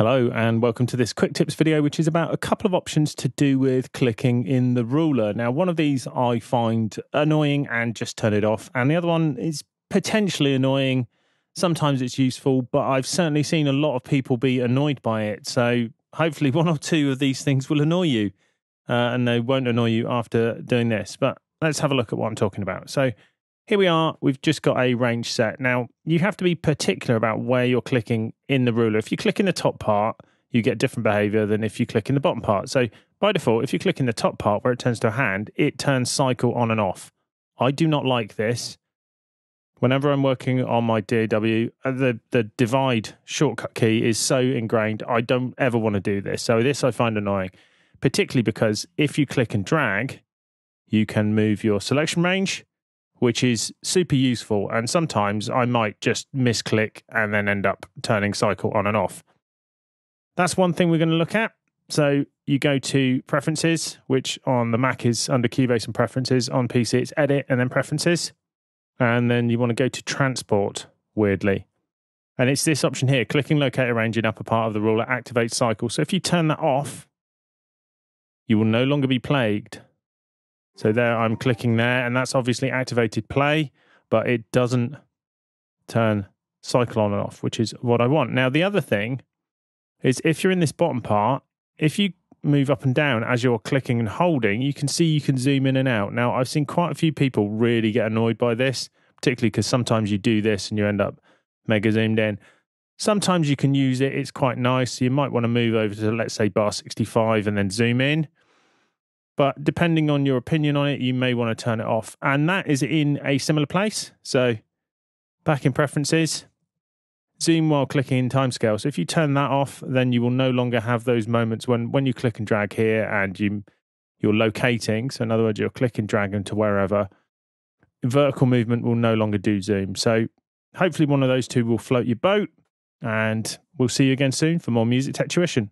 Hello, and welcome to this quick tips video, which is about a couple of options to do with clicking in the ruler. Now, one of these I find annoying and just turn it off, and the other one is potentially annoying. Sometimes it's useful, but I've certainly seen a lot of people be annoyed by it. So, hopefully, one or two of these things will annoy you, uh, and they won't annoy you after doing this. But let's have a look at what I'm talking about. So, here we are. We've just got a range set. Now, you have to be particular about where you're clicking in the ruler. If you click in the top part, you get different behavior than if you click in the bottom part. So, by default, if you click in the top part where it turns to a hand, it turns cycle on and off. I do not like this. Whenever I'm working on my DAW, uh, the, the divide shortcut key is so ingrained, I don't ever want to do this. So, this I find annoying, particularly because if you click and drag, you can move your selection range which is super useful. And sometimes I might just misclick and then end up turning cycle on and off. That's one thing we're going to look at. So you go to Preferences, which on the Mac is under Cubase and Preferences. On PC, it's Edit and then Preferences. And then you want to go to Transport, weirdly. And it's this option here clicking Locate Range in upper part of the ruler activates cycle. So if you turn that off, you will no longer be plagued so there I'm clicking there, and that's obviously activated play, but it doesn't turn cycle on and off, which is what I want. Now, the other thing is if you're in this bottom part, if you move up and down as you're clicking and holding, you can see you can zoom in and out. Now, I've seen quite a few people really get annoyed by this, particularly because sometimes you do this and you end up mega zoomed in. Sometimes you can use it, it's quite nice. You might want to move over to, let's say, bar 65 and then zoom in. But depending on your opinion on it, you may want to turn it off. And that is in a similar place. So back in preferences, zoom while clicking in timescale. So if you turn that off, then you will no longer have those moments when, when you click and drag here and you, you're locating. So in other words, you're clicking, dragging to wherever. Vertical movement will no longer do zoom. So hopefully one of those two will float your boat. And we'll see you again soon for more music tech tuition.